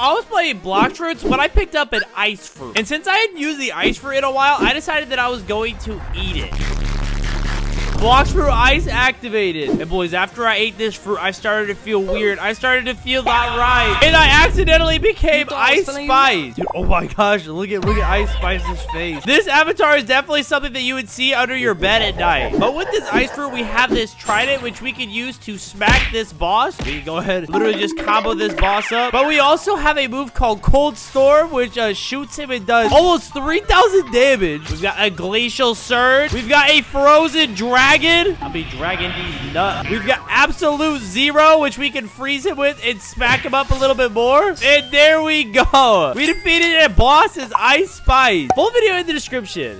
I was playing Blox Fruits when I picked up an ice fruit. And since I hadn't used the ice fruit in a while, I decided that I was going to eat it. Blox fruit ice activated. And boys, after I ate this fruit, I started to feel weird. I started to feel not right. And I accidentally became Ice Spice. Dude, oh my gosh, look at look at Ice Spice's face. This avatar is definitely something that you would see under your bed at night. But with this ice fruit, we have this trident, which we can use to smack this boss. We can go ahead, literally just combo this boss up. But we also have a move called Cold Storm, which uh, shoots him and does almost 3,000 damage. We've got a Glacial Surge. We've got a Frozen Dragon dragon. I'll be dragging these nuts. We've got absolute zero, which we can freeze him with and smack him up a little bit more. And there we go. We defeated a boss as Ice Spice. Full video in the description.